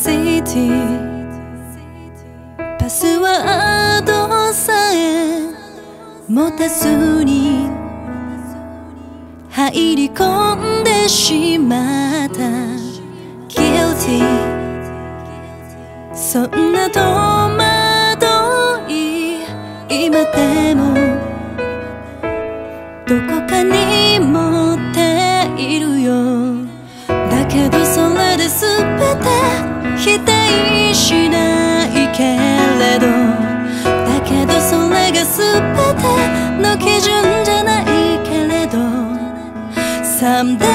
City. パスワードさえ持たずに入り込んでしまった。Guilty. そんな戸惑い今でも。どこかに持っているよ。だけどそれで全準じゃないけれど Someday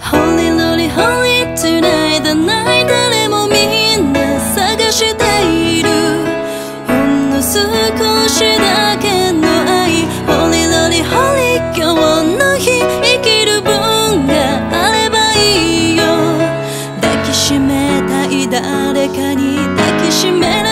Holy Lolly Holy Tonight the night 誰もみんな探している。ほんの少しだけの愛。Holy Lolly Holy 今日の日生きる分があればいいよ。抱きしめたい誰かに抱きしめら